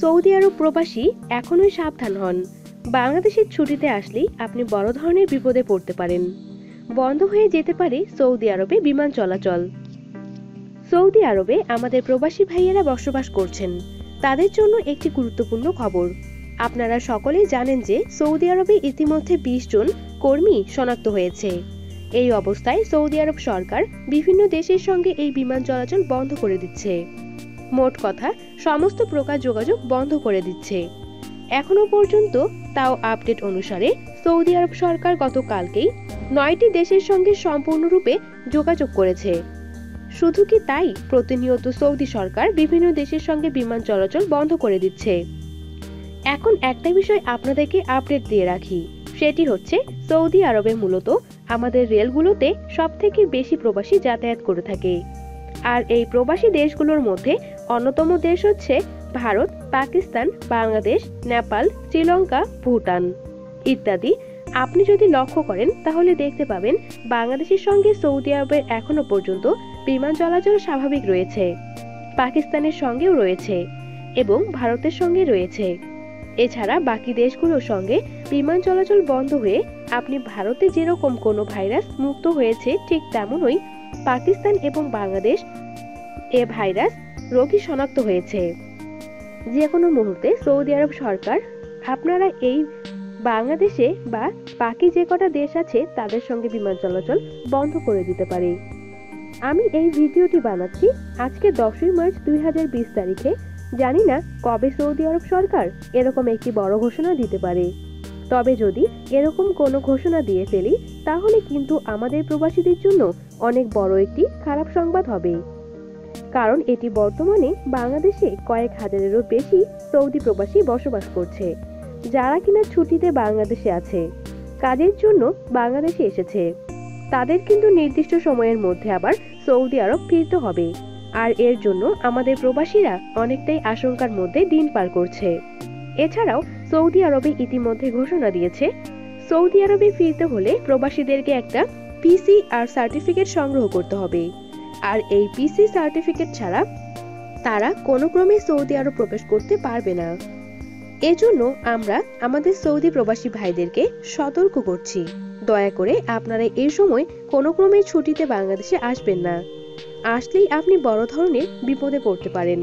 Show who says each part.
Speaker 1: Saudi আরব প্রবাসী এখনই সাবধান হন। বাংলাদেশের ছুটিতে আসলেই আপনি বড় ধরনের বিপদে পড়তে পারেন। বন্ধ হয়ে যেতে পারে সৌদি আরবে বিমান চলাচল। সৌদি আরবে আমাদের প্রবাসী ভাইয়েরা বসবাস করছেন। তাদের জন্য একটি গুরুত্বপূর্ণ খবর। আপনারা সকলেই জানেন যে সৌদি আরবে ইতিমধ্যে বিশ জন কর্মী শনাক্ত হয়েছে। এই অবস্থায় সৌদি আরব সরকার বিভিন্ন দেশের সঙ্গে এই বিমান চলাচল বন্ধ করে দিচ্ছে। মোট কথা সমস্ত প্রকার যোগাযোগ বন্ধ করে দিচ্ছে। এখনও পর্যন্ত তাও আপডেট অনুসারে সৌদি আরব সরকার গতকালকেই নয়টি দেশের সঙ্গে সম্পূর্ণরূপে যোগাযোগ করেছে। শুধু কি তাই? প্রতিনিয়ত সৌদি সরকার বিভিন্ন দেশের সঙ্গে বিমান চলাচল বন্ধ করে দিচ্ছে। এখন একটা বিষয় আপনাদেরকে আপডেট দিয়ে রাখি, সেটি হচ্ছে সৌদি আরবে মূলত আমাদের রেলগুলোতে সব থেকে বেশি প্রবাসী যাতায়াত করে থাকে। আর এই প্রবাসী দেশগুলোর মধ্যে অন্যতম দেশ হচ্ছে ভারত, পাকিস্তান, বাংলাদেশ, নেপাল, শ্রীলঙ্কা, ভুটান ইত্যাদি। আপনি যদি লক্ষ্য করেন, তাহলে দেখতে পাবেন বাংলাদেশের সঙ্গে সৌদি আরবের এখনও পর্যন্ত বিমান চলাচল স্বাভাবিক রয়েছে, পাকিস্তানের সঙ্গেও রয়েছে এবং ভারতের সঙ্গে রয়েছে। এছাড়া বাকি দেশগুলোর সঙ্গে বিমান চলাচল বন্ধ হয়ে আপনি ভারতে যেরকম কোনো ভাইরাস মুক্ত হয়েছে, ঠিক তেমনই পাকিস্তান এবং বাংলাদেশ এ ভাইরাস রোগী শনাক্ত হয়েছে। যে কোনো মুহূর্তে সৌদি আরব সরকার, আপনারা এই বাংলাদেশে বা বাকি যে কটা দেশ আছে, তাদের সঙ্গে বিমান চলাচল বন্ধ করে দিতে পারে। আমি এই ভিডিওটি বানাচ্ছি আজকে দশই মার্চ দুই হাজার বিশ তারিখে। জানি না কবে সৌদি আরব সরকার এরকম একটি বড় ঘোষণা দিতে পারে। তবে যদি এরকম কোনো ঘোষণা দিয়ে ফেলি, তাহলে কিন্তু আমাদের প্রবাসীদের জন্য অনেক বড় একটি খারাপ সংবাদ হবে। কারণ এটি বর্তমানে বাংলাদেশে কয়েক হাজারেরও বেশি সৌদি প্রবাসী বসবাস করছে, যারা কিনা ছুটিতে বাংলাদেশে আছে। কাজের জন্য বাংলাদেশে এসেছে। তাদের কিন্তু নির্দিষ্ট সময়ের মধ্যে আবার সৌদি আরব ফিরতে হবে। আর এর জন্য আমাদের প্রবাসীরা অনেকটাই আশঙ্কার মধ্যে দিন পার করছে। এছাড়াও সৌদি আরবে ইতিমধ্যে ঘোষণা দিয়েছে, সৌদি আরবে ফিরতে হলে প্রবাসীদেরকে একটা পিসি আর সার্টিফিকেট সংগ্রহ করতে হবে। আর এই পিসি সার্টিফিকেট ছাড়া তারা কোনো ক্রমে সৌদি আরব প্রবেশ করতে পারবে না। এজন্য আমরা আমাদের সৌদি প্রবাসী ভাইদেরকে সতর্ক করছি। দয়া করে আপনারা এই সময় কোনো ক্রমে ছুটিতে বাংলাদেশে আসবেন না। আসলেই আপনি বড় ধরনের বিপদে পড়তে পারেন।